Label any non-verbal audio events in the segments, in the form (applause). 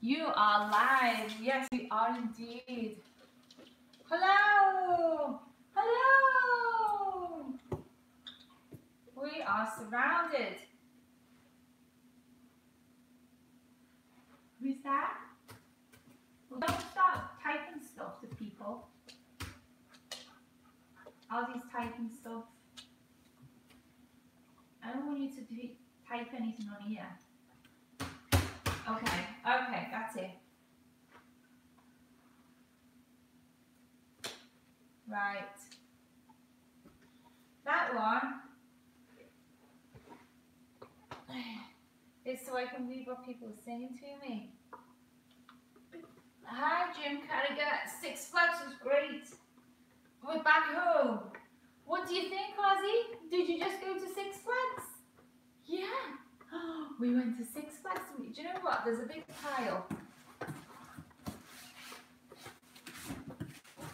You are live. Yes, we are indeed. Hello. Hello. We are surrounded. Who's that? Well, don't start typing stuff to people. Ozzy's typing stuff. I don't want you to do, type anything on here. Okay, okay, that's it. Right. That one is so I can read what people are saying to me. Hi, Jim Carragher. Six Flags was great. We're back home. What do you think, Ozzy? Did you just go to Six Flags? Yeah. (gasps) We went to Six Flags. Do you know what? There's a big pile.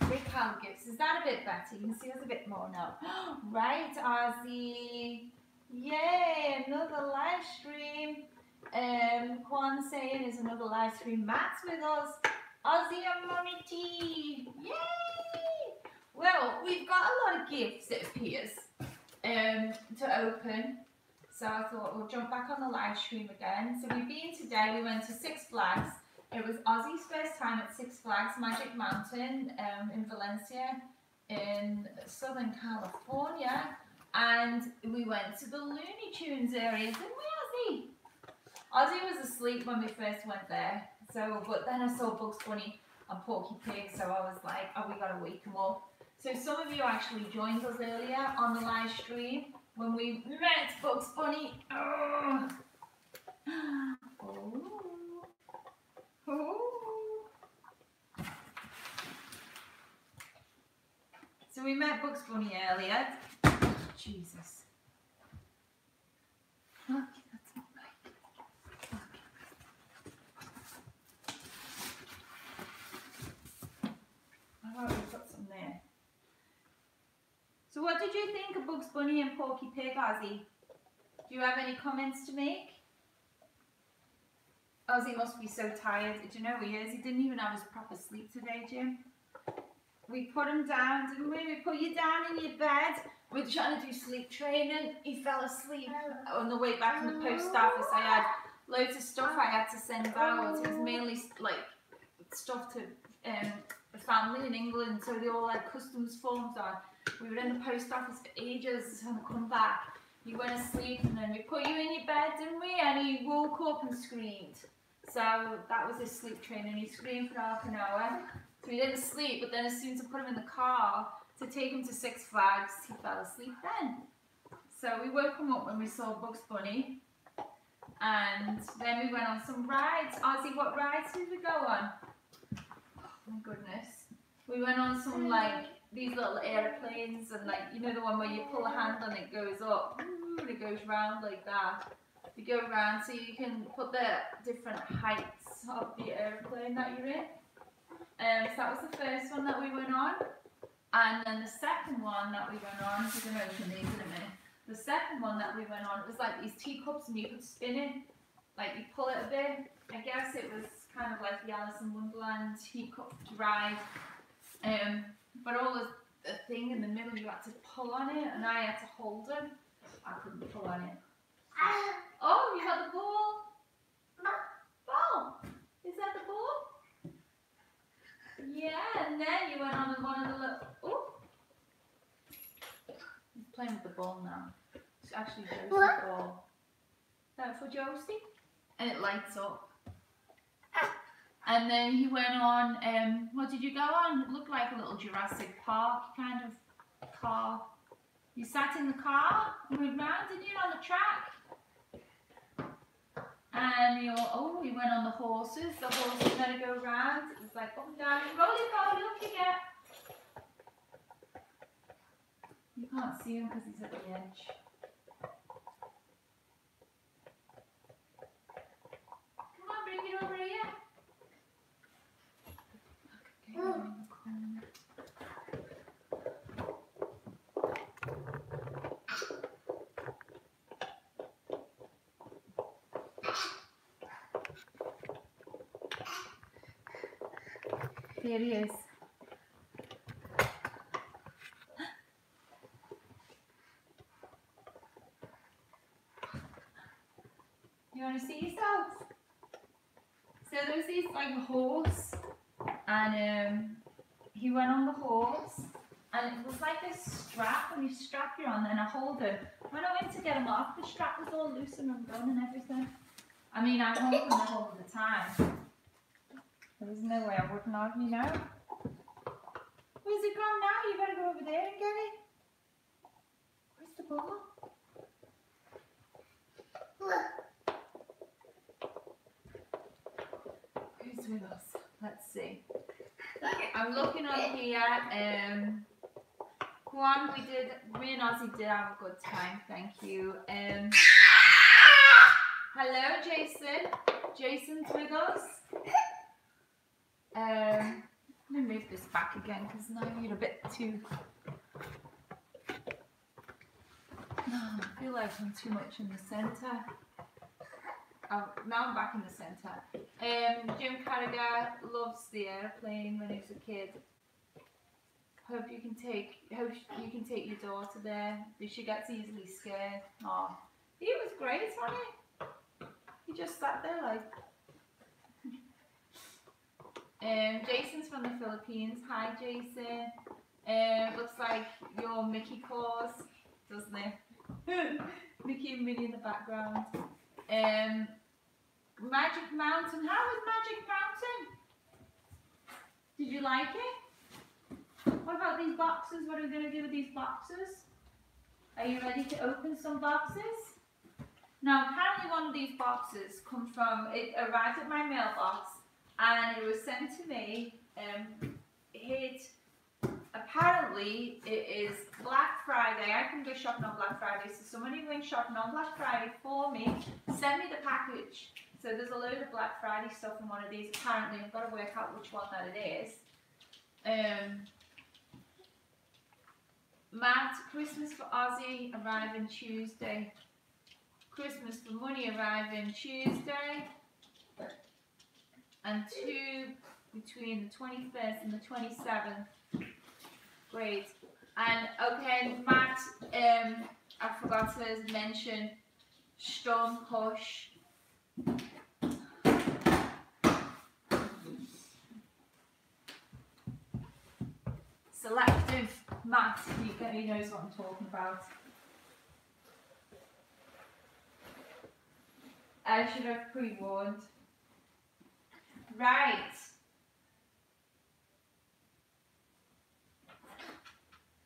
Big pile gifts. Is that a bit better? You can see there's a bit more now. (gasps) right, Ozzy. Yay, another live stream. Um, Kwan saying is another live stream. Matt's with us. Ozzy and Mommy T. Yay! Well, we've got a lot of gifts, it appears, um, to open. So I thought we'll jump back on the live stream again. So we've been today, we went to Six Flags. It was Ozzy's first time at Six Flags Magic Mountain um, in Valencia in Southern California. And we went to the Looney Tunes area, didn't we, Ozzy? Ozzy was asleep when we first went there. So, but then I saw Bugs Bunny and Porky Pig, so I was like, oh, we gotta wake him up. So some of you actually joined us earlier on the live stream when we met Bugs Bunny. Oh. Oh. Oh. So we met Bugs Bunny earlier. Jesus. Okay, that's not right. Okay. I've already put some there. So what did you think of Bugs Bunny and Porky Pig, Ozzy? Do you have any comments to make? Ozzy must be so tired. Do you know he is? He didn't even have his proper sleep today, Jim. We put him down, didn't we? We put you down in your bed. We are trying to do sleep training. He fell asleep on the way back from the post office. I had loads of stuff I had to send out. It was mainly like stuff to um, the family in England, so they all had customs forms on. We were in the post office for ages and come back. You went asleep and then we put you in your bed, didn't we? And he woke up and screamed. So that was his sleep training. He screamed for half an hour. So he didn't sleep, but then as soon as I put him in the car to take him to Six Flags, he fell asleep then. So we woke him up when we saw Bugs Bunny. And then we went on some rides. Ozzy, what rides did we go on? Oh my goodness. We went on some like these little airplanes and like you know the one where you pull a handle and it goes up and it goes round like that. You go round so you can put the different heights of the airplane that you're in. Um, so that was the first one that we went on. And then the second one that we went on, going to open these in a minute. The second one that we went on, it was like these teacups and you could spin it. Like you pull it a bit. I guess it was kind of like the Alice in Wonderland teacup ride. Um, but all the, thing in the middle, you had to pull on it and I had to hold it. I couldn't pull on it. Oh, you got the ball. Ball. Is that the ball? Yeah, and then you went on with one of the little. Oh. He's playing with the ball now. It's actually Josie's ball. That for Josie? And it lights up. And then he went on, um, what did you go on? It looked like a little Jurassic Park kind of car. You sat in the car, moved around, didn't you, on the track? And you oh, we went on the horses. The horses had to go round. It was like up and down, roly poly, look you. You can't see him because he's at the edge. Come on, bring it over here. There he is. You want to see yourself? So there's this like horse, and um, he went on the horse, and it was like this strap, and you strap you on, and a holder. When I went to get him off, the strap was all loose and undone and everything. I mean, I'm holding the whole the time. There's no way I wouldn't you know. Where's it gone now? You better go over there and get it. Where's the ball? Who's with us? Let's see. I'm looking on here. Um, one, we did. Me and Ozzy did have a good time. Thank you. Um, hello, Jason. Jason's with us. Um, let me move this back again because now you're a bit too. (sighs) I feel like I'm too much in the centre. Oh, now I'm back in the centre. Um, Jim Carragher loves the airplane when he was a kid. Hope you can take hope you can take your daughter there. She gets easily scared. Oh, he was great, wasn't he? He just sat there like. Um, Jason's from the Philippines. Hi, Jason. Um, looks like your Mickey claws, doesn't it? (laughs) Mickey and Minnie in the background. Um, Magic Mountain. How was Magic Mountain? Did you like it? What about these boxes? What are we going to do with these boxes? Are you ready to open some boxes? Now, apparently one of these boxes come from, it arrived at my mailbox and it was sent to me. Um, it, apparently, it is Black Friday. I can go shopping on Black Friday, so somebody went shopping on Black Friday for me, send me the package. So there's a load of Black Friday stuff in one of these. Apparently, I've got to work out which one that it is. Um, Matt, Christmas for Ozzy arriving Tuesday. Christmas for Money arriving Tuesday. And two between the 21st and the 27th. Great. And okay, Matt, um, I forgot to mention Storm Hush. Matt, he, he knows what I'm talking about. I should have pre-warned. Right.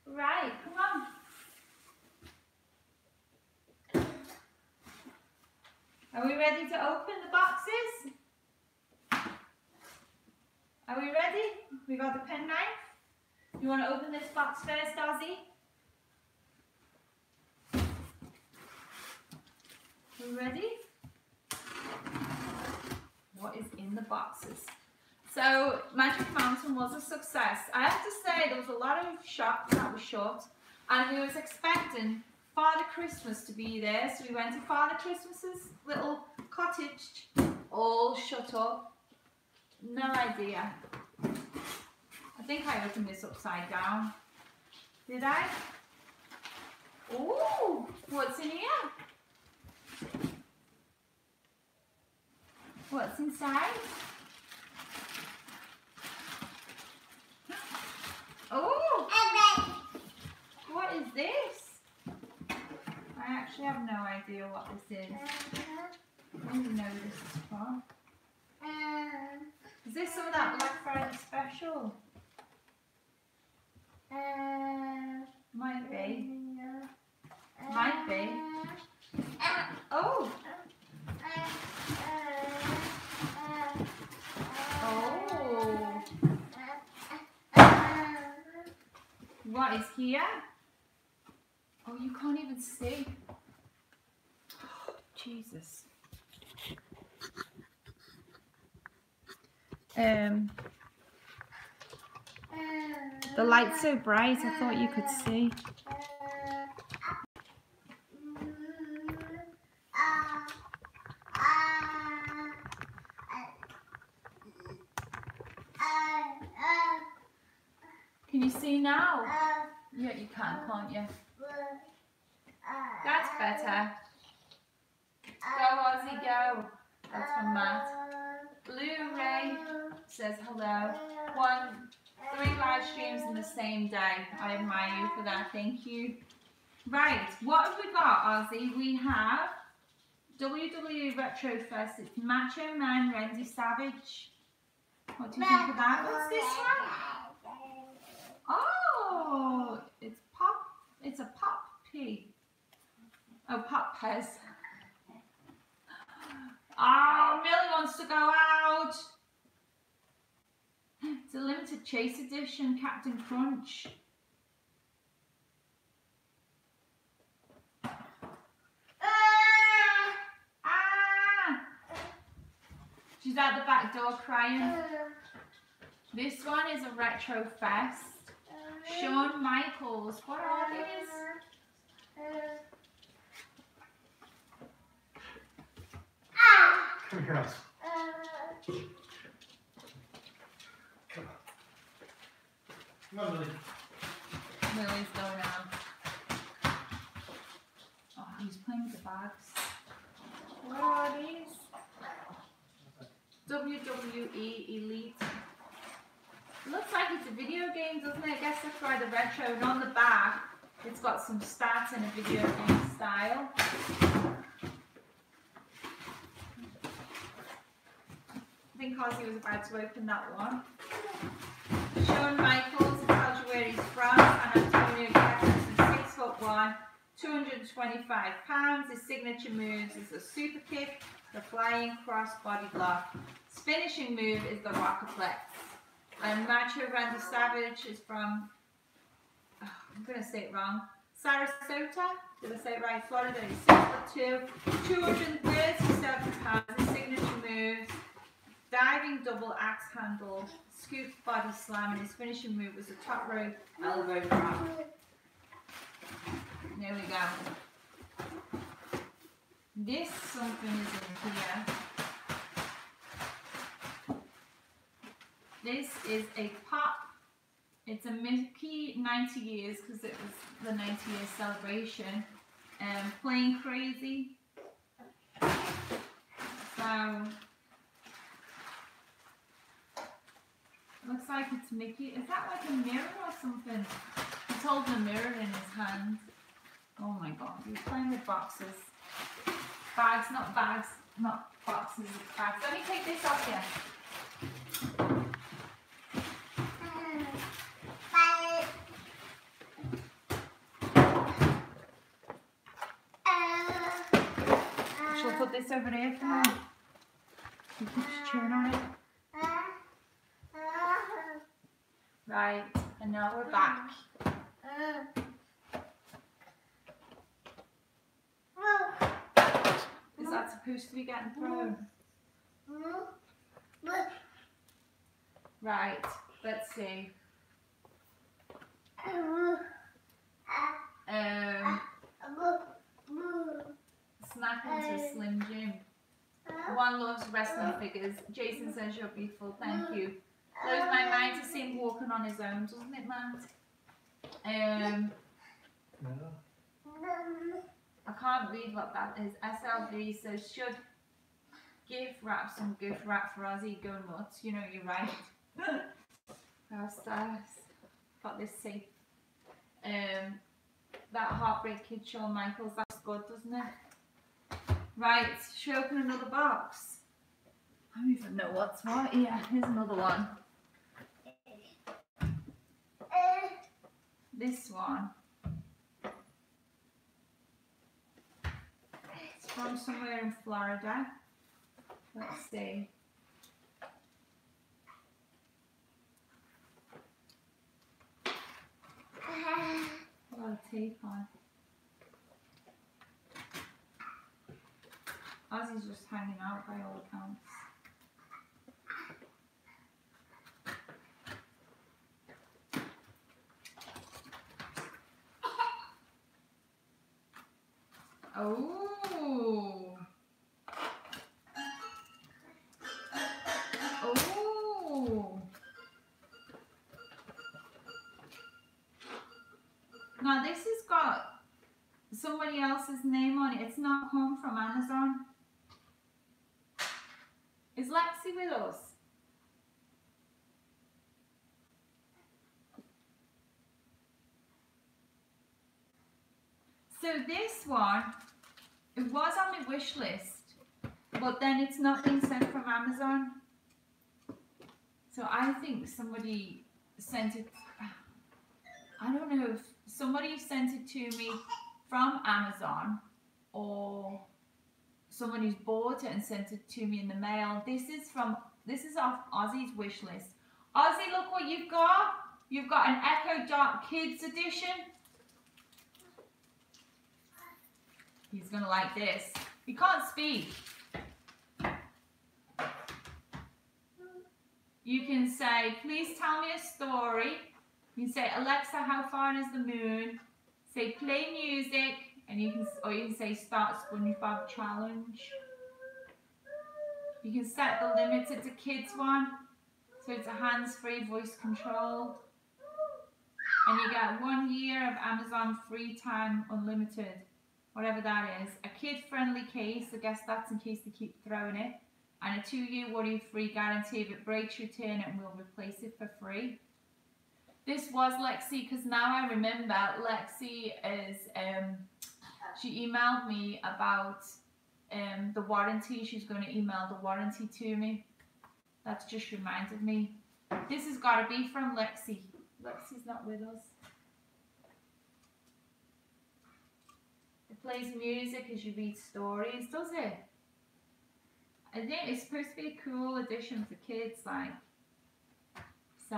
Right, come on. Are we ready to open the boxes? Are we ready? We got the penknife. You want to open this box first, Ozzy? Ready? What is in the boxes? So Magic Mountain was a success. I have to say there was a lot of shops that were shut and we was expecting Father Christmas to be there. So we went to Father Christmas's little cottage, all shut up. No idea. I think I opened this upside down. Did I? Oh, what's in here? What's inside? Oh! What is this? I actually have no idea what this is. I don't know this is. Is this some of that Black Friday special? Might be. Might be. Oh! Oh! What is here? Oh, you can't even see. (gasps) Jesus. Um, the light's so bright, I thought you could see. Can you see now? Yeah, you can, can't you? That's better. Go, Ozzy, go. That's from Matt. Blu-ray says hello. One, three live streams in the same day. I admire you for that. Thank you. Right, what have we got, Ozzy? We have WWE Retro Fest. It's Macho Man Randy Savage. What do you think of that? What's this one? Oh, it's pop. It's a pop P. Oh, pop Pez. Oh, Millie wants to go out. It's a limited chase edition, Captain Crunch. Ah! She's out the back door crying. This one is a retro fest. Shawn Michaels. What are these? Come here, Alice. Come on. Come Lily. Lily's going out. Oh, he's playing with the box. What are these? WWE Elite. Looks like it's a video game, doesn't it? I guess that's why the retro. And on the back, it's got some stats in a video game style. I think Ozzy was about to open that one. Shawn Michaels, and Antonio Jefferson, six foot one, 225 pounds. His signature moves is the super kick, the flying cross body block. His finishing move is the rocketplex. And Macho Randy Savage is from, oh, I'm going to say it wrong, Sarasota. Did I say it right? Florida. He's six foot two, 237 pounds. His signature moves diving double axe handle, scoop body slam, and his finishing move was a top rope elbow drop. There we go. This something is in here. This is a pop. It's a Mickey 90 years because it was the 90 year celebration. Um, playing crazy. So Looks like it's Mickey. Is that like a mirror or something? He's holding a mirror in his hand. Oh my god, he's playing with boxes. Bags, not bags, not boxes, bags. Let me take this off here. Mm, She'll put this over there for now. You can just on it. Right, and now we're back. Is that supposed to be getting thrown? Right, let's see. Um, snack into Slim Jim. One loves wrestling figures. Jason says you're beautiful. Thank you. Blows my mind to see him walking on his own, doesn't it, Matt? Um, No. I can't read what that is. SLV says should gift wrap some gift wrap for Ozzy go nuts. You know you're right. That's that. Got this safe. Um, that heartbreak kid Shawn Michaels. That's good, doesn't it? Right. Should we open another box? I don't even know what's what. Yeah, here's another one. This one. It's from somewhere in Florida. Let's see. A lot of tape on. Ozzy's just hanging out by all accounts. Oh. Oh. Now this has got somebody else's name on it. It's not come from Amazon. Is Lexi with us? So this one, it was on my wish list, but then it's not been sent from Amazon. So I think somebody sent it. I don't know if somebody sent it to me from Amazon or somebody's bought it and sent it to me in the mail. This is from this is off Ozzy's wish list. Ozzy, look what you've got. You've got an Echo Dot Kids edition. He's gonna like this. He can't speak. You can say, please tell me a story. You can say, Alexa, how far is the moon? Say, play music, and you can, or you can say, start SpongeBob challenge. You can set the limit. It's a kids one, so it's a hands-free voice control. And you get one year of Amazon free time unlimited whatever that is, a kid-friendly case, I guess that's in case they keep throwing it, and a two-year worry-free guarantee. If it breaks, return it and we'll replace it for free. This was Lexi, because now I remember Lexi is, um, she emailed me about um, the warranty. She's going to email the warranty to me. That's just reminded me. This has got to be from Lexi. Lexi's not with us. It plays music as you read stories, does it? I think it's supposed to be a cool addition for kids, like. So.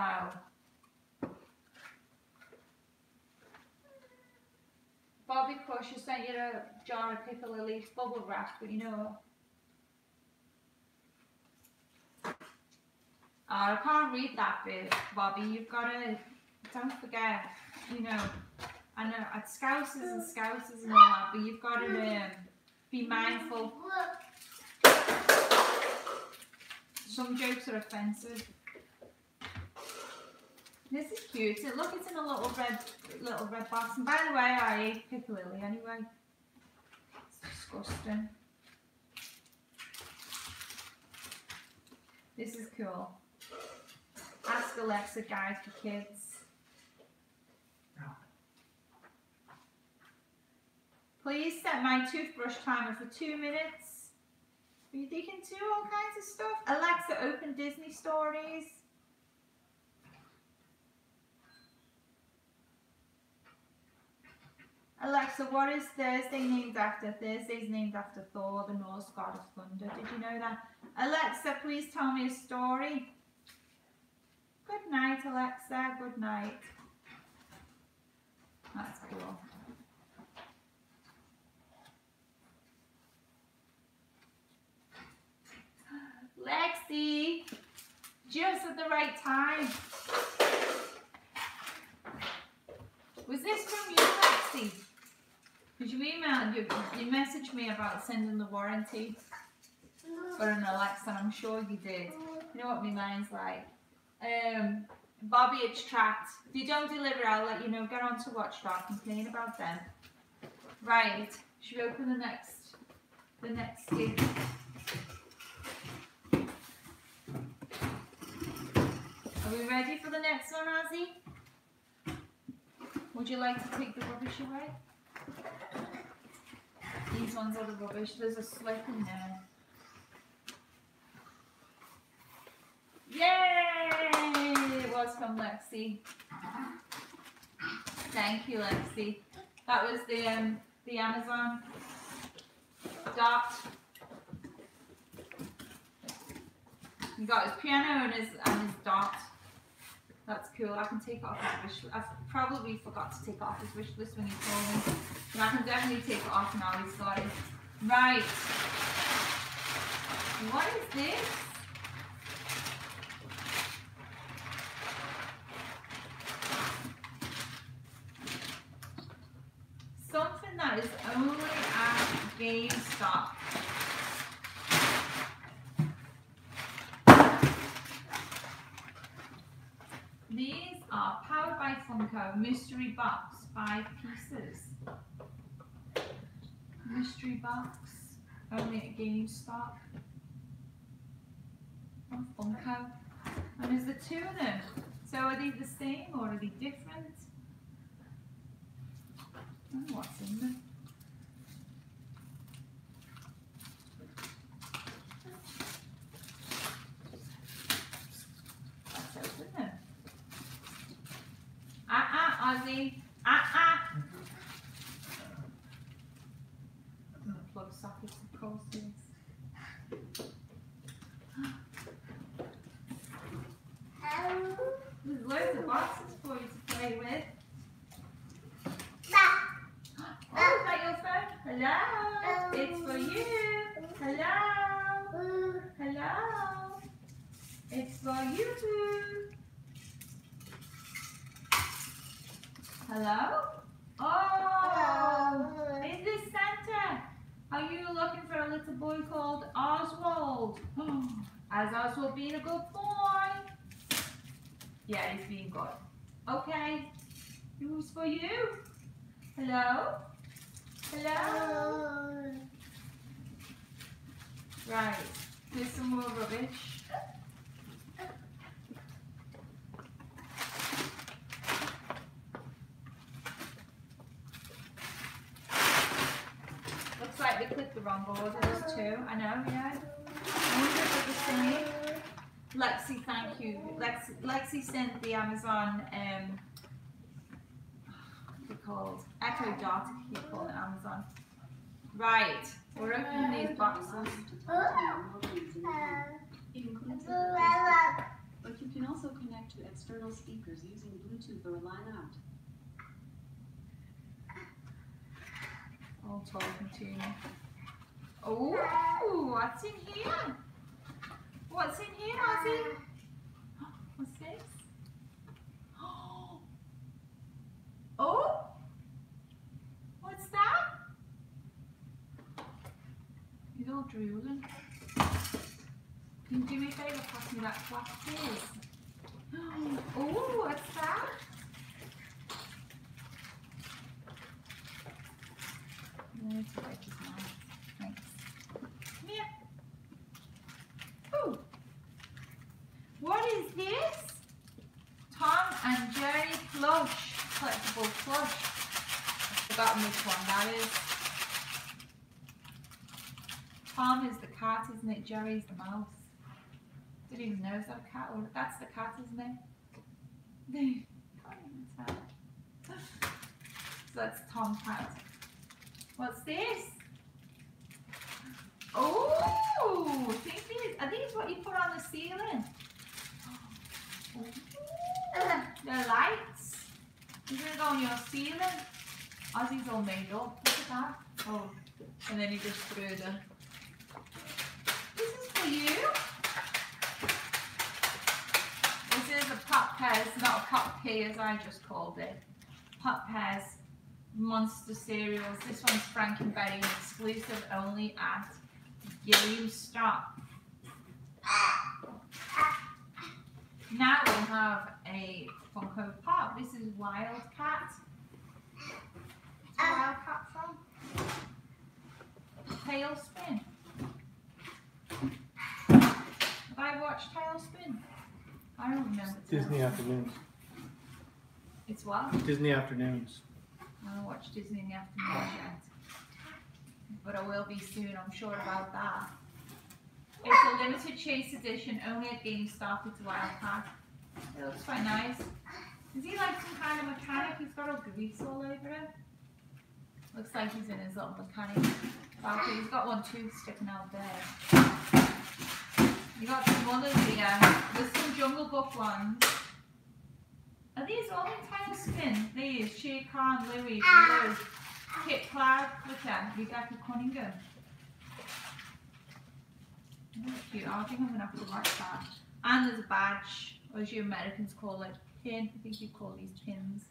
Bobby Crush has sent you a jar of piccalilli bubble wrap, but you know. Oh, I can't read that bit, Bobby. You've got to, don't forget, you know, I know it's scousers and scousers and all that, but you've got to um, be mindful. Some jokes are offensive. This is cute. It, look, it's in a little red, little red box. And by the way, I ate piccalilli anyway. It's disgusting. This is cool. Ask Alexa guide for kids. Please set my toothbrush timer for two minutes. You can do all kinds of stuff. Alexa, open Disney stories. Alexa, what is Thursday named after? Thursday's named after Thor, the Norse god of thunder. Did you know that? Alexa, please tell me a story. Good night, Alexa. Good night. That's cool. Lexi, just at the right time. Was this from you, Lexi? Because you emailed, you, you messaged me about sending the warranty for an Alexa, I'm sure you did. You know what my mind's like. Um, Bobby, it's tracked. If you don't deliver, I'll let you know. Get on to Watchdog, complain about them. Right, should we open the next, the next gig? Are we ready for the next one, Ozzy? Would you like to take the rubbish away? These ones are the rubbish. There's a slip in there. Yay! It was from Lexi. Thank you, Lexi. That was the um, the Amazon dot. He got his piano and his and his dot. That's cool. I can take off his wish. list. I probably forgot to take off his wish list when he told me, but I can definitely take it off now. He's got it. Right. What is this? Something that is only at GameStop. Mystery box five pieces. Mystery box, only at GameStop. Oh, Funko. And there's the two of them? So are they the same or are they different? Oh, what's in them? Let's open them. Ah ah, Ozzy. Ah ah. Plug sockets. There's loads of boxes for you to play with. Oh, is that your phone? Hello. It's for you. Hello. Hello. It's for you Hello? Oh, is this Santa? Are you looking for a little boy called Oswald? (gasps) Has Oswald been a good boy? Yeah, he's been good. Okay. Who's for you? Hello? Hello? Right. Here's some more rubbish. Clicked the wrong. There's two. I know, yeah. I wonder if the same. Lexi, thank you. Lexi, Lexi sent the Amazon, um, what's it called? Echo Dot, you call it Amazon. Right, we're opening these boxes. It but you can also connect to external speakers using Bluetooth or line out. All talking to. Oh, what's in here? What's in here, Ozzy? What's this? (gasps) Oh! What's that? He's all drooling. Can you do me a favour, pass me that flat please? (gasps) Oh, what's that? No, it's right, it's mine. Thanks. Come here. Ooh. What is this? Tom and Jerry plush. Collectible plush. I've forgotten which one that is. Tom is the Jerry's the mouse. Didn't even know is that a cat or that's the cat, isn't it? Can't even tell. So that's Tom cat. What's this? Oh, I think these what you put on the ceiling? (gasps) Ooh, They're lights. These are on your ceiling. Ozzy's all made up. Look at that. Oh, and then he just threw the. This is you. This is a Pop Pez, not a Pop Pea as I just called it. Pop Pez monster cereals. This one's Franken Berry, exclusive only at GameStop. Now we have a Funko Pop. This is Wildcat. What's um, Wildcat from? TaleSpin. Have I watched TaleSpin? I don't remember. Disney afternoons. It's what? Disney afternoons. I don't watch Disney in the afternoon yet. But I will be soon, I'm sure about that. It's a limited chase edition, only at GameStop. It's a wild pack. It looks quite nice. Is he like some kind of mechanic? He's got all grease all over it. Looks like he's in his little mechanic factory. He's got one tooth sticking out there. You got some others here. There's some Jungle Book ones. Are these all in TaleSpin? These, Shere Khan, Louis, ah. Blue, Kit Cloud, Glitter, Rebecca Cunningham. Oh, cute. I think I'm gonna have to watch that. And there's a badge, or as you Americans call it, pin. I think you call these pins.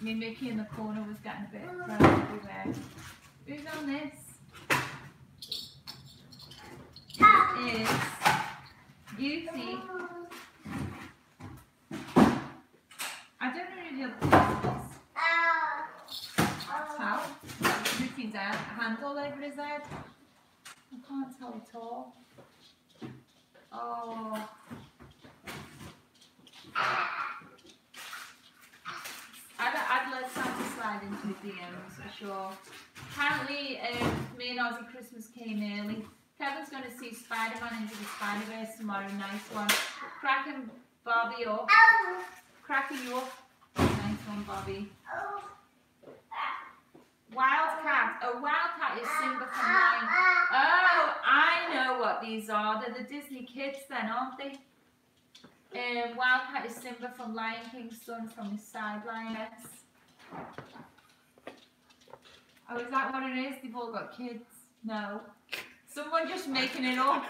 Me Mickey in the corner was getting a bit thrown everywhere. Who's on this? is Goofy. I don't know who the other. That's how. Goofy's a hand all over his head. I can't tell at all. Oh. I'd, I'd let Santa slide into his DMs for sure. Apparently, um, me and Ozzy Christmas came early. Kevin's going to see Spider-Man into the Spider-Verse tomorrow. Nice one. Cracking Bobby up. Cracking you up. Nice one, Bobby. Wildcat. A wildcat is Simba from Lion. Oh, I know what these are. They're the Disney kids then, aren't they? Um, Wildcat is Simba from Lion King's son from his side sideline. Oh, is that what it is? They've all got kids? No. Someone just making it up.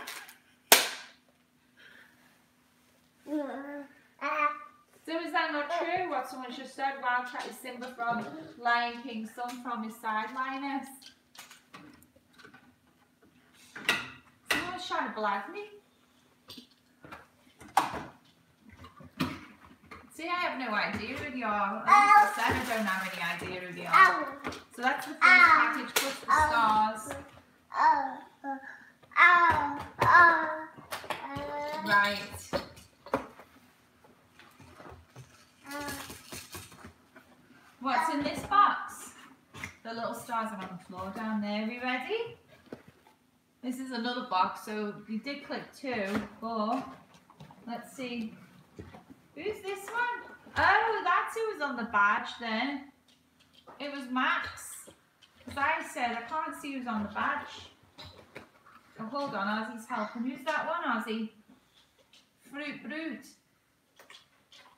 So is that not true? What someone just said? Wildcat is Simba from Lion King's son from his sideliners. Someone's trying to blag me. See, I have no idea who they are. At least I don't have any idea who they are. So that's the first package plus the stars. Right. What's in this box? The little stars are on the floor down there. Are you ready? This is another box, so you did click two, but let's see. Who's this one? Oh, that's who was on the badge then. It was Max. As I said, I can't see who's on the badge. Oh, hold on, Ozzy's helping. Who's that one, Ozzy? Fruit Brute.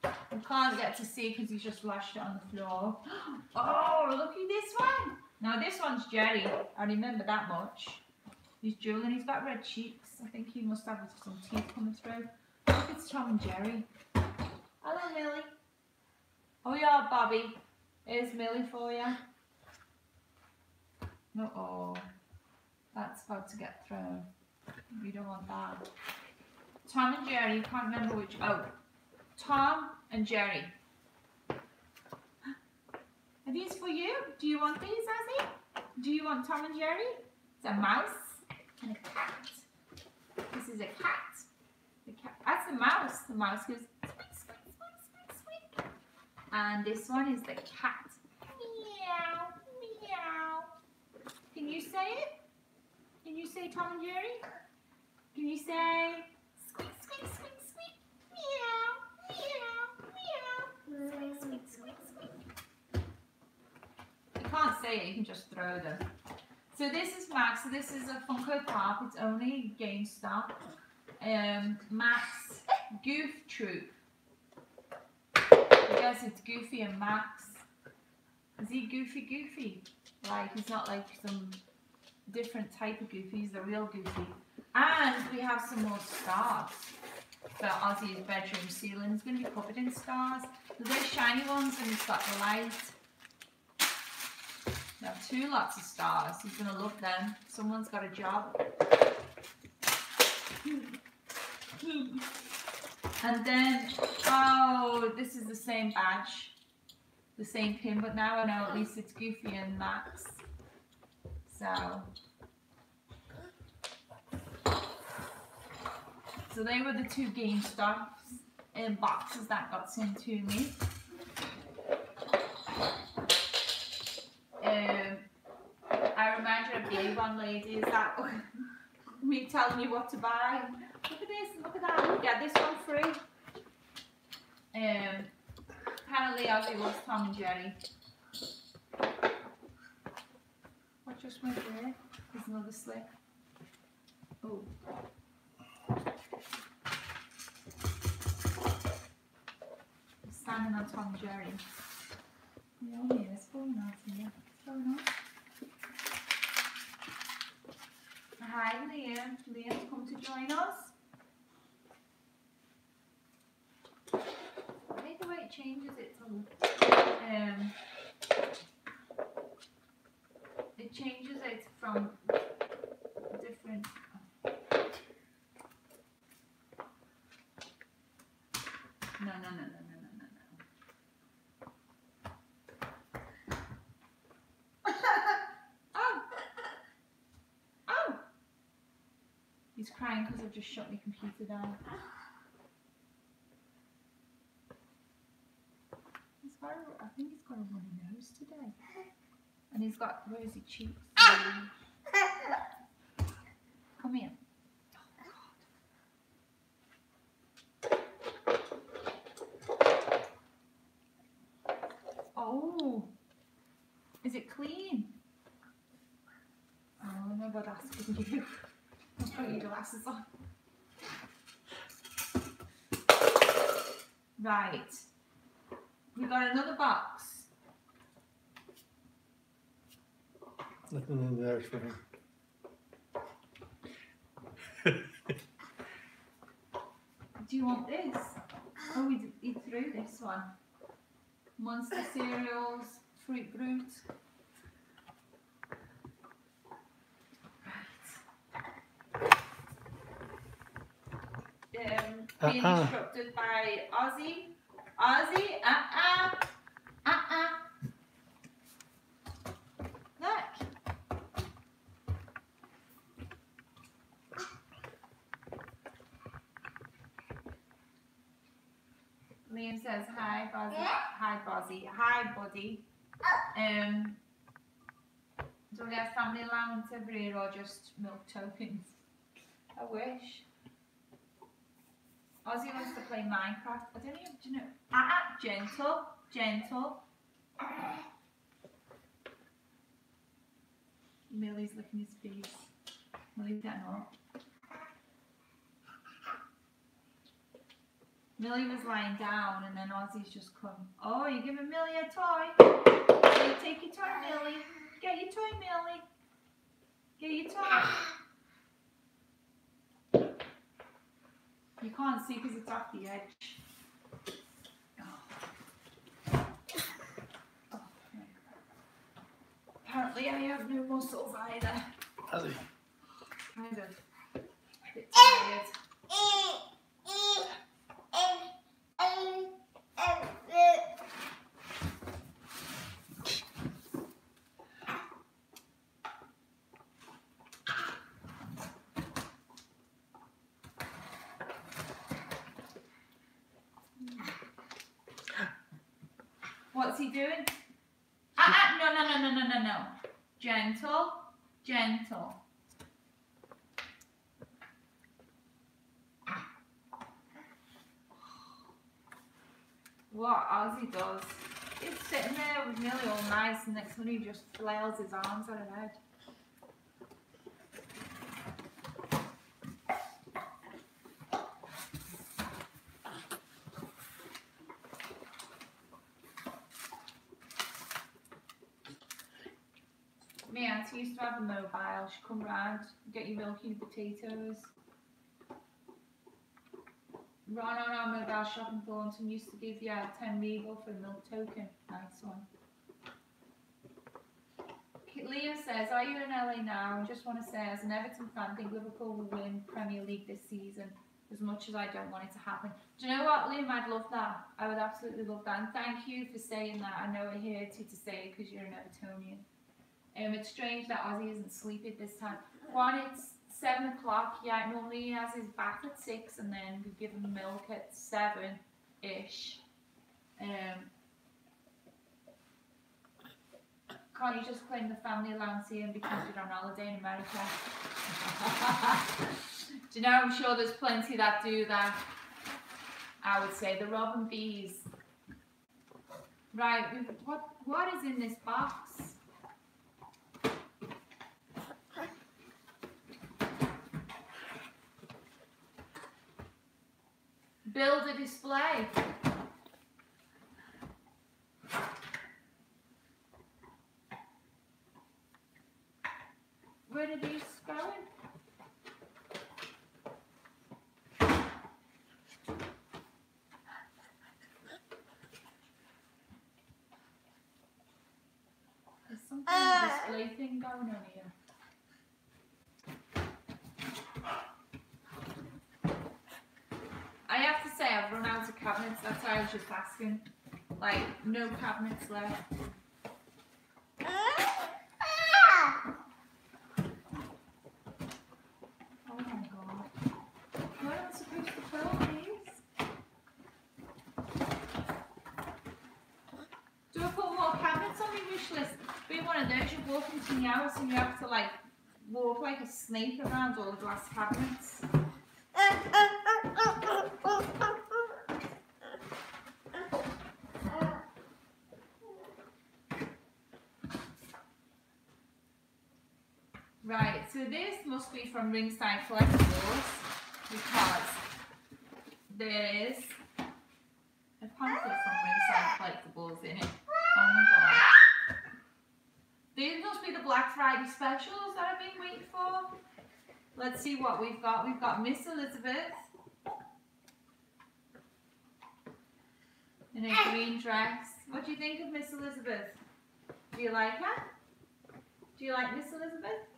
We can't get to see because he's just lashed it on the floor. (gasps) Oh, look at this one. Now this one's Jerry. I remember that much. He's drooling. He's got red cheeks. I think he must have some teeth coming through. Look, it's Tom and Jerry. Hello, Millie. Oh, yeah, Bobby. Here's Millie for you. No, oh, that's about to get thrown. We don't want that. Tom and Jerry. You can't remember which. Oh, Tom and Jerry. (gasps) Are these for you? Do you want these, Ozzy? Do you want Tom and Jerry? It's a mouse and a cat. This is a cat. The cat. That's the mouse. The mouse goes squeak, squeak, squeak, squeak, squeak. And this one is the cat. Meow, meow. Can you say it? Can you say Tom and Jerry? Can you say squeak, squeak, squeak, squeak? Meow, meow, meow. Squeak, squeak, squeak, squeak. You can't say it, you can just throw them. So this is Max. So this is a Funko Pop. It's only GameStop. Um, Max Goof Troop. Guess it's Goofy and Max. Is he Goofy Goofy? Like he's not like some different type of Goofy. He's the real Goofy. And we have some more stars. So Ozzy's bedroom ceiling is going to be covered in stars. Very shiny ones and it's got the light. We have two lots of stars. He's going to love them. Someone's got a job. (laughs) And then, oh, this is the same badge. The same pin, but now I know at least it's Goofy and Max. So. So they were the two GameStops in boxes that got sent to me. Um, I you of the Avon lady. Is that me telling you what to buy? Look at this. Look at that. Yeah, this one free. Um, apparently Ozzy loves Tom and Jerry. What just went there? There's another slip. Oh. Standing on Tom and Jerry. Yeah, what's going on here? What's going on? Hi, Liam. Liam's come to join us. I think the way it changes it from um it changes it from different He's crying because I've just shut my computer down. He's got a, I think he's got a runny nose today. And he's got rosy cheeks. Ah! Come here. Oh, is it clean? Oh, no, but asking you. I'll put your glasses on. Right. We got another box. Nothing in there for him. Do you want this? Oh, we he threw this one. Monster cereals, fruit brute. Right. Um, being Uh-uh. instructed by Ozzy. Ozzy, uh-uh. Look. Liam says hi, Bozzy. Hi, Bozzy. Hi, buddy. Um, do we have family allowance every year or just milk tokens? I wish. Ozzy wants to play Minecraft. I don't even, do you know? Ah, ah, gentle, gentle. Millie's licking his face. Millie's getting up. Millie was lying down and then Ozzy's just come. Oh, you giving Millie a toy? Millie, take your toy, Millie. Get your toy, Millie. Get your toy. You can't see because it's off the edge. Oh. Oh. Apparently I have no muscles either. Has he? Kind of. A bit tired. What's he doing? Ah, ah, no, no, no, no, no, no, no. Gentle, gentle. What Ozzy does, he's sitting there with Millie all nice, and next minute he just flails his arms at her head. My mobile. She'd come round, get you milky and potatoes. Run on our mobile shop in Thornton used to give you a 10 regal for a milk token. Nice one. Liam says, Are you in LA now? I just want to say, as an Everton fan, I think Liverpool will win Premier League this season. As much as I don't want it to happen. Do you know what, Liam? I'd love that. I would absolutely love that. And thank you for saying that. I know I heard you to say it because you're an Evertonian. Um, it's strange that Ozzy isn't sleeping this time. One, it's seven o'clock. Yeah, normally he has his bath at six, and then we give him milk at seven ish. Um, can't you just claim the family allowance here and because you're on holiday in America? (laughs) do you know? I'm sure there's plenty that do that. I would say the robin bees. Right, what what is in this box? Build a display. Where did these go? There's some kind of display thing going on here. cabinets. That's why I was just asking. Like, no cabinets left. Walk to the house and you have to like walk like a snake around all the glass cabinets. Be from Ringside Collectibles because there is a pamphlet from Ringside Collectibles in it. Oh my god. These must be the Black Friday specials that I've been waiting for. Let's see what we've got. We've got Miss Elizabeth in a green dress. What do you think of Miss Elizabeth? Do you like her? Do you like Miss Elizabeth?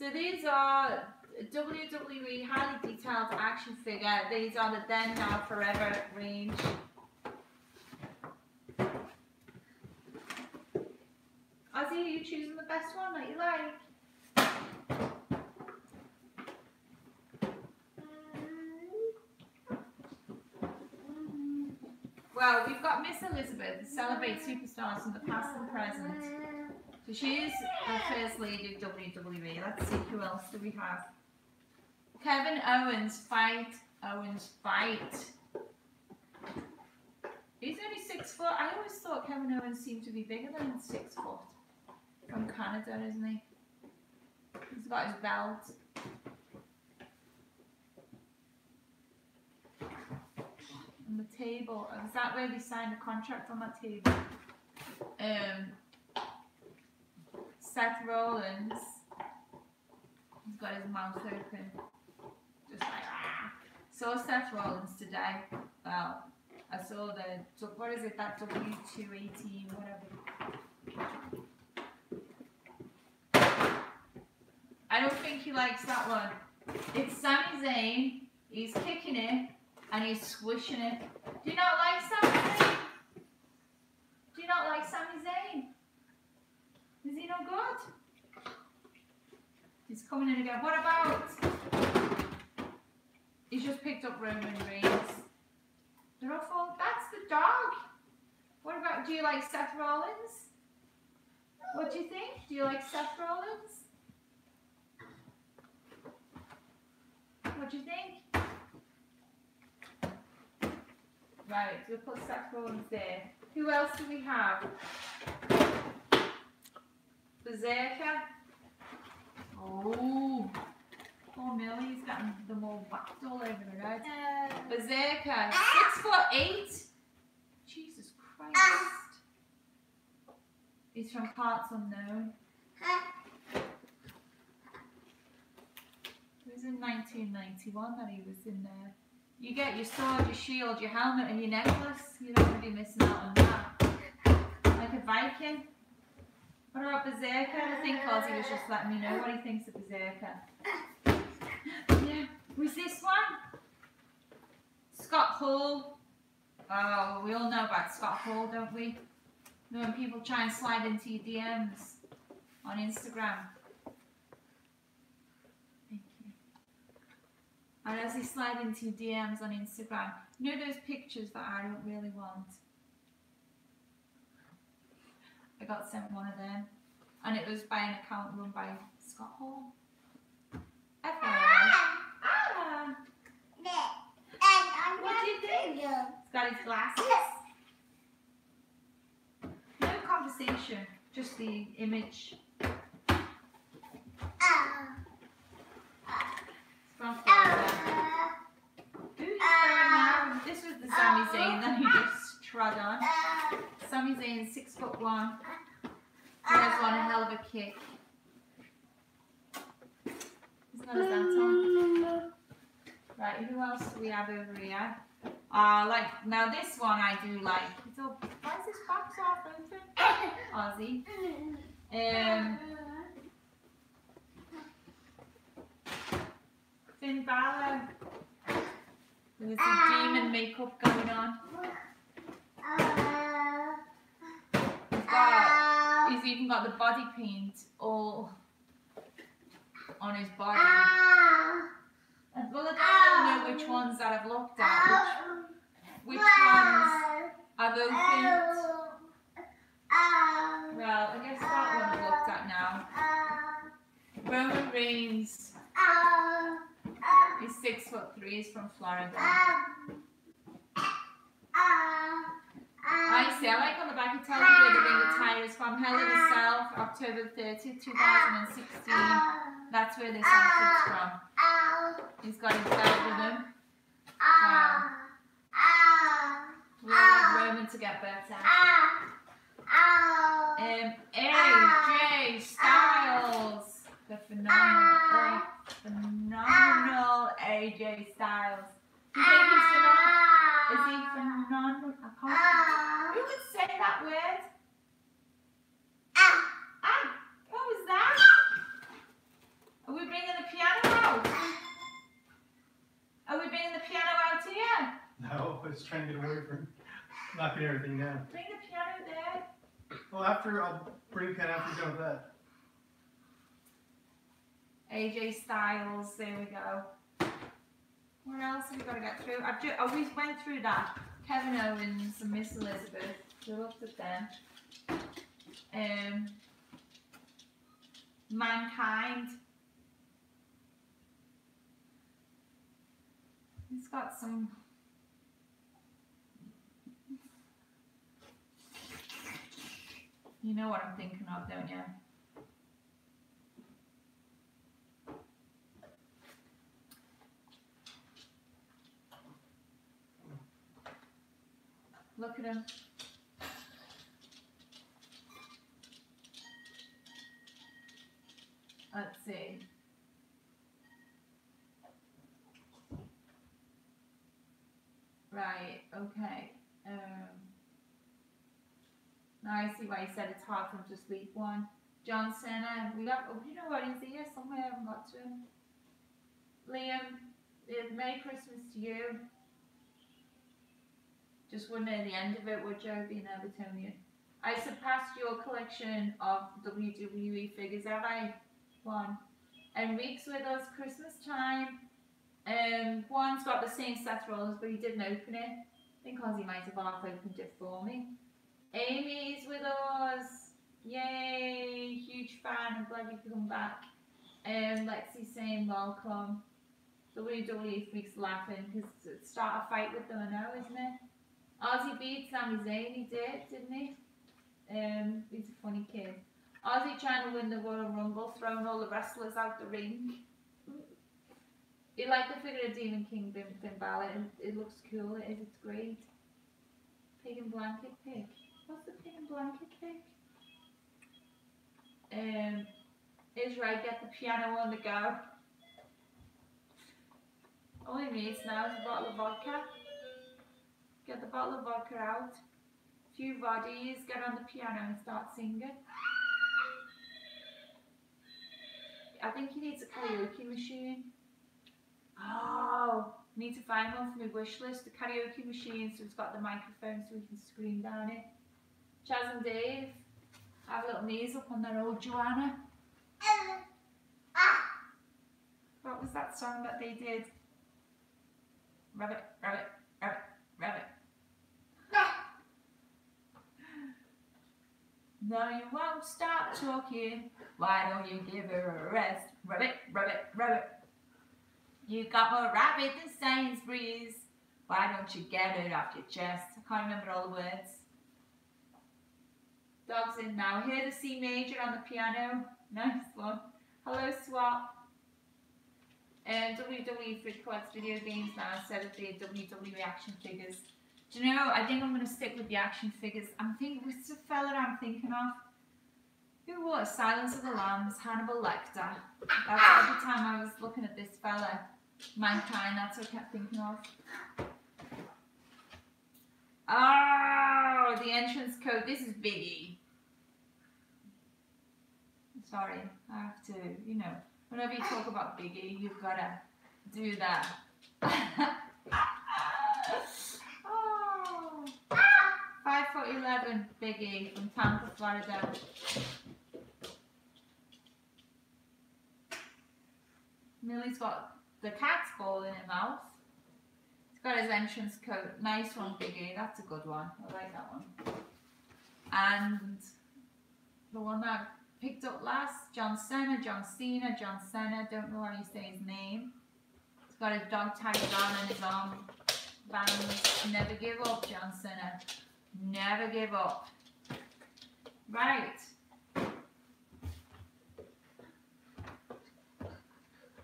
So these are WWE highly detailed action figure. These are the then, now, forever range. Ozzy, are you choosing the best one that you like? Well, we've got Miss Elizabeth, celebrate superstars from the past and present. So she the first lady of WWE. Let's see who else do we have. Kevin Owens fight. Owens fight. He's only six foot. I always thought Kevin Owens seemed to be bigger than six foot. From Canada, isn't he? He's got his belt. On the table. Is that where they signed a contract on that table? Um, Seth Rollins. He's got his mouth open. Just like ah. Saw Seth Rollins today. Well, I saw the what is it that W two eighteen whatever. I don't think he likes that one. It's Sami Zayn. He's kicking it and he's swishing it. Do you not like Sami Zayn? Do you not like Sami Zayn? Is he no good? He's coming in again. What about? He's just picked up Roman Reigns. They're. That's the dog. What about? Do you like Seth Rollins? What do you think? Do you like Seth Rollins? What do you think? Right, we'll put Seth Rollins there. Who else do we have? Berserker. Oh, poor Millie's gotten them all whacked all over the road. Berserker, six foot eight. Jesus Christ. He's from parts unknown. Ah! It was in 1991 that he was in there. You get your sword, your shield, your helmet, and your necklace. You're not going to be missing out on that. Like a Viking. What about Berserker? I think Ozzy was just letting me know what he thinks of Berserker. yeah. Who's this one? Scott Hall. Oh, we all know about Scott Hall, don't we? When people try and slide into your DMs on Instagram. Thank you. And as they slide into your DMs on Instagram, you know those pictures that I don't really want? I got sent one of them, and it was by an account run by Scott Hall. What do you think? He's got his glasses. No conversation, just the image. It's from Florida. Who's? This was the Sami Zayn that he just trod on. Sami Zayn, six foot one. He has one hell of a kick. He's got his hat on. Right, who else do we have over here? Uh, like, now this one I do like. It's all, why is this box half open? (coughs) Ozzy. Um, Finn Balor. With some demon makeup going on. He's got, even got the body paint all on his body. Ah. And well, I don't know ah. which ones that I've looked at. Ah. Which, which ones I've opened. Well, I guess that one I looked at now. Roman Reigns is six foot three. He's from Florida. I see. I like on the back it tells you where the ring attire is from. Hell in a October 30th, 2016. That's where this outfit's from. He's got his belt with him. We want Roman to get better. Um, AJ Styles, the phenomenal, uh, phenomenal AJ Styles. Is he phenomenal? I can't. Who would say that word? Ah, Ah. what was that? Are we bringing the piano out? Are we bringing the piano out here? No, I was trying to get away from knocking everything down. Bring the piano there. Well, after, I'll bring Ken after you're done with that. AJ Styles, there we go. What else have we got to get through? I've just, oh, we went through that. Kevin Owens and Miss Elizabeth. We looked at them. Um, Mankind. He's got some. You know what I'm thinking of, don't you? Look at him. Let's see. Right, okay. Um, now I see why he said it's hard for him to sleep one. John Cena, we got, oh, you know what, he's here somewhere, I haven't got to him. Liam, Merry Christmas to you. Just at the end of it, would you, being Evertonian? I surpassed your collection of WWE figures, have I? One. Enrique's with us Christmas time. Um, one's got the same Seth Rollins, but he didn't open it. Think Ozzy might have half opened it for me. Amy's with us. Yay! Huge fan. I'm glad you could come back. Um, Lexi saying welcome. WWE freaks laughing because start a fight with them, I know, isn't it? Ozzy beat Sami Zayn, he did, didn't he? Um, he's a funny kid. Ozzy trying to win the Royal Rumble, throwing all the wrestlers out the ring. You like the figure of Demon King Finn, Finn Balor, and it looks cool, it is, it's great. Pig and blanket pick. What's the pig and blanket pick? Um, Israel, get the piano on the go. He needs now is a bottle of vodka. Get the bottle of vodka out. a Few bodies, get on the piano and start singing. I think he needs a karaoke machine. Oh, need to find one for my wish list. The karaoke machine so it's got the microphone so we can scream down it. Chas and Dave, have little knees up on their old Joanna. What was that song that they did? Rabbit, rabbit, rabbit, rabbit. No, you won't stop talking. Why don't you give her a rest? Rabbit, rabbit, rabbit. You got more rabbit than Sainsbury's. Why don't you get it off your chest? I can't remember all the words. Dog's in now. Hear the C major on the piano. Nice one. Hello, Swap. And WWE records video games now instead of the WWE action figures. Do you know, I think I'm going to stick with the action figures. I'm thinking, what's the fella I'm thinking of? Who was Silence of the Lambs, Hannibal Lecter. That's every time I was looking at this fella, Mankind, that's what I kept thinking of. Oh, the entrance code. This is Biggie. Sorry, I have to, you know, whenever you talk about Biggie, you've got to do that. (laughs) Five foot eleven, Biggie from Tampa, Florida. Millie's got the cat's ball in her mouth. He's got his entrance coat. Nice one, Biggie. That's a good one. I like that one. and the one that picked up last, John Cena, John Cena, John Cena. Don't know how you say his name. He's got his dog tagged on and his arm bands. Never give up, John Cena. Never give up. Right.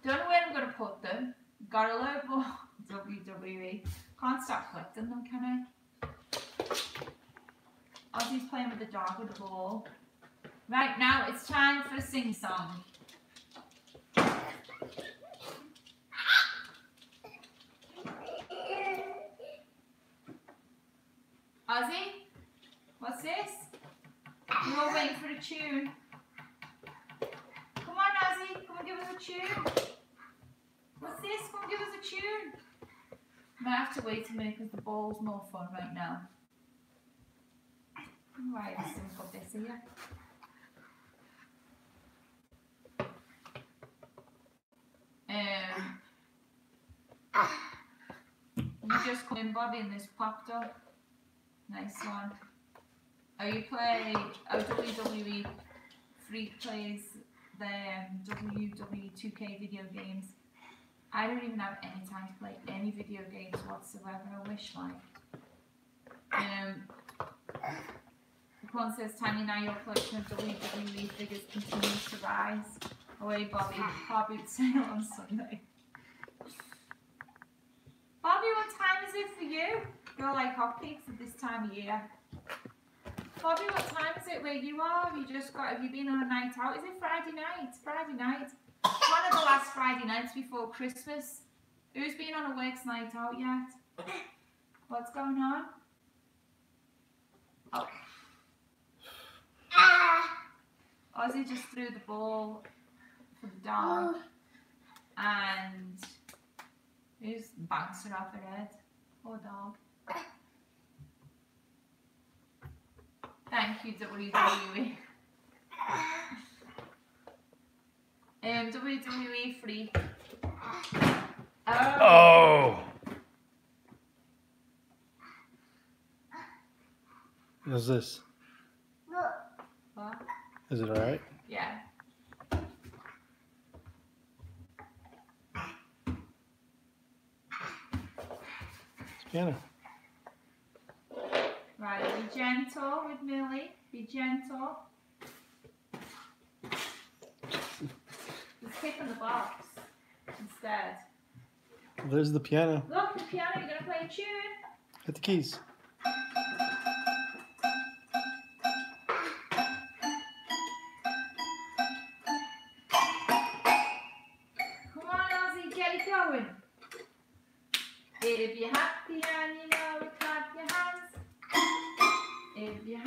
Don't know where I'm gonna put them. Got a load (laughs) WWE. Can't stop collecting them, can I? Ozzy's playing with the dog with the ball. Right now it's time for a sing Ozzy, what's this? You're waiting for a tune. Come on, Ozzy, come and give us a tune. What's this? Come and give us a tune. Might have to wait a minute because the ball's more fun right now. Right, let's put this here. Um, you just come in, Bobby, and this popped up. Nice one. Are you play oh, WWE free plays the WWE 2K video games? I don't even have any time to play any video games whatsoever. I wish like. Um, one says Tanya, now your collection of WWE figures continues to rise. Away, Bobby. Bobby sale on Sunday. Bobby, what time is it for you? You're like hotcakes at this time of year. Bobby, what time is it where you are? Have you just got, have you been on a night out? Is it Friday night? Friday night. One of the last Friday nights before Christmas. Who's been on a works night out yet? What's going on? Oh. Ozzy just threw the ball for the dog and bounced it off her head. Poor dog. Thank you, WWE. Um, WWE free. Oh. How's this? What? Is it alright? Yeah. It's piano. Right, be gentle with Millie. Be gentle. Just kick on the box instead. Well, there's the piano. Look, the piano, you're gonna play a tune. Hit the keys. Come on, Ozzy, get it going. If you're happy and you know You're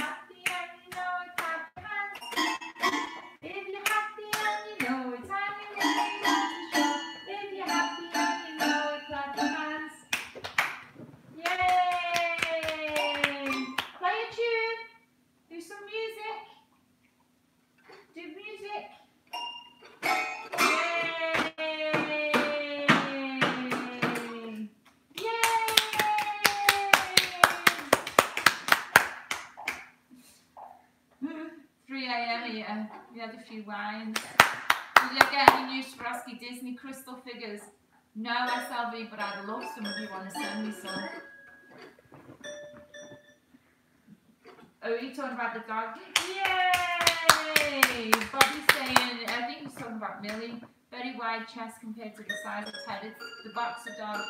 about the dog? Yay! Bobby's saying, I think he's talking about Millie. Very wide chest compared to the size of Ted. It's the boxer dog.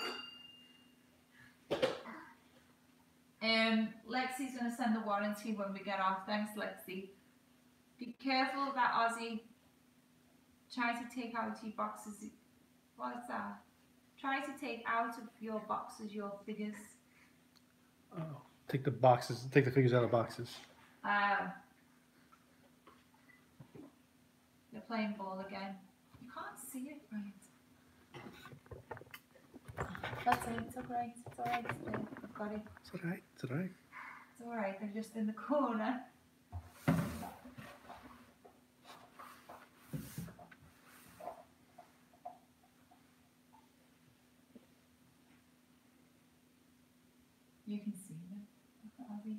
Um, Lexi's gonna send the warranty when we get off. Thanks, Lexi. Be careful of that Ozzy. Try to take out your boxes. What's that? Try to take out of your boxes your figures. Oh. Take the boxes. Take the figures out of boxes. Um, they're playing ball again. You can't see it right. That's it. It's alright. It's alright. I've got it. It's alright. It's alright. It's alright. They're just in the corner. You can see them. Look at Ozzy.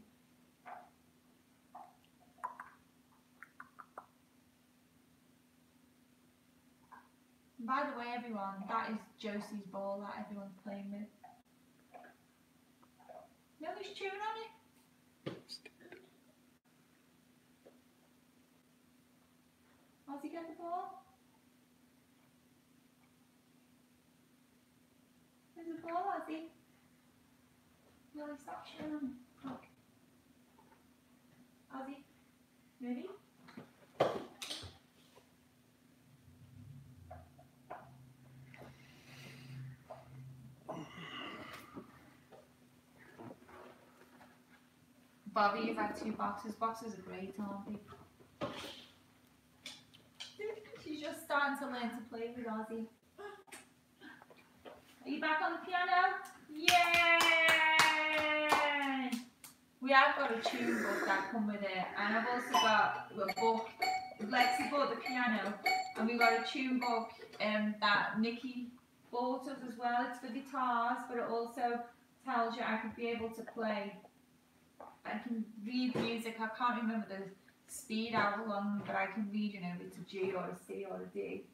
By the way, everyone, that is Josie's ball that everyone's playing with. Nobody's chewing on it. Ozzy get the ball? There's a ball, Ozzy. Really stop chewing on it. Look. Ozzy, ready? Bobby, you've had two boxes. Boxes are great, aren't they? (laughs) She's just starting to learn to play with Ozzy. Are you back on the piano? Yay! We have got a tune book that come with it, and I've also got a book. Lexi bought the piano, and we got a tune book um, that Nikki bought us as well. It's for guitars, but it also tells you I could be able to play I can read music. I can't remember the speed how long, but I can read, you know, it's a G or a C or a D.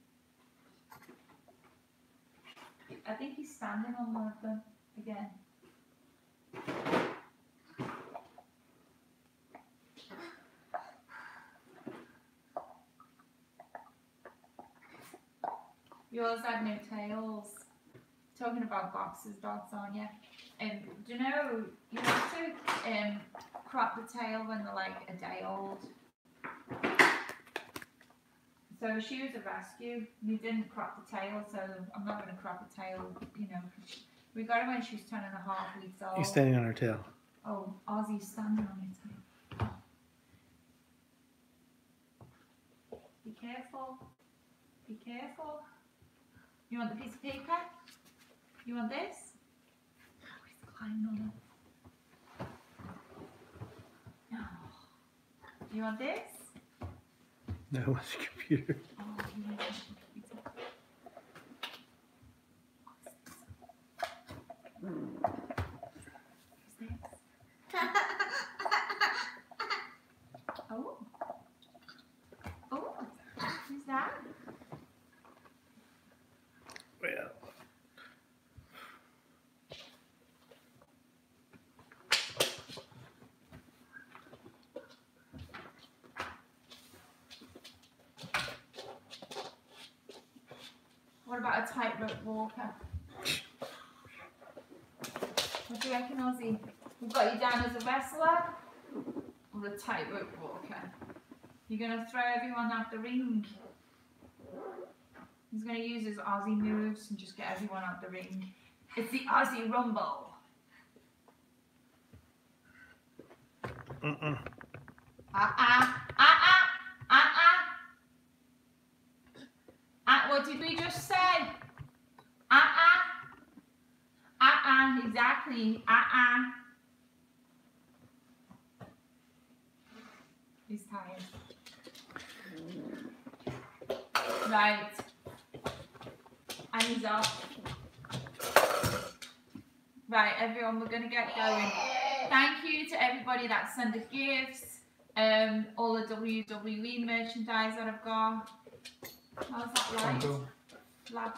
I think he's standing on one of them again. Yours had no tails. Talking about boxes, dogs, aren't you? Um, do you know you have to um, crop the tail when they're like a day old? So she was a rescue. You didn't crop the tail, so I'm not going to crop the tail. You know, we got her when she was ten and a half weeks old. He's standing on her tail. Oh, Ozzy's standing on his tail. Be careful. Be careful. You want the piece of paper? You want this? It. Oh. You want this? No, (laughs) it's a computer. Oh, you want this computer? Oh. Oh. Who's that? Well, What about a tightrope walker? What do you reckon, Ozzy? We've got you down as a wrestler or a tightrope walker? You're going to throw everyone out the ring. He's going to use his Ozzy moves and just get everyone out the ring. It's the Ozzy Rumble. mm-mm. Ah ah ah ah ah ah. Ah, what did we just say? Ah ah, exactly. Ah. He's tired. Right. And he's off. Right, everyone, we're gonna get going. Thank you to everybody that sent the gifts, um, all the WWE merchandise that I've got. How's that light? Lab.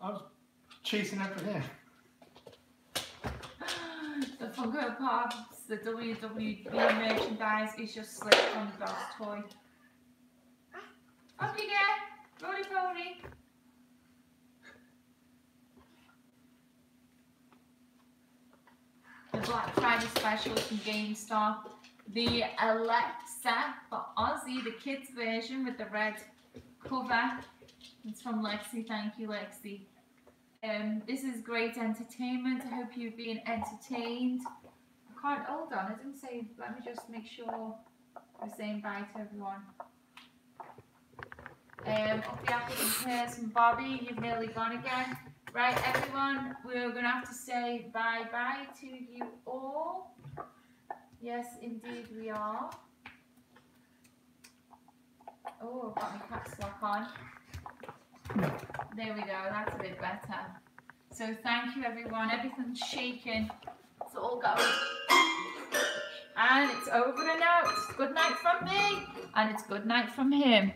I was chasing after him. the Funko Pops, the WWE merchandise is just slipped on the dog's toy. Up you get, roly poly. The Black Friday special from GameStop. The Alexa for Ozzy, the kids version with the red cover. It's from Lexi. Thank you, Lexi. Um, this is great entertainment. I hope you've been entertained. I can't hold on. I didn't say. Let me just make sure we're saying bye to everyone. Um, up the apple and Bobby. You've nearly gone again. Right, everyone. We're gonna have to say bye bye to you all. Yes, indeed we are. Oh, I've got my caps lock on. There we go, that's a bit better. So thank you everyone, everything's shaking. It's all going. And it's over and out. Good night from me. And it's good night from him.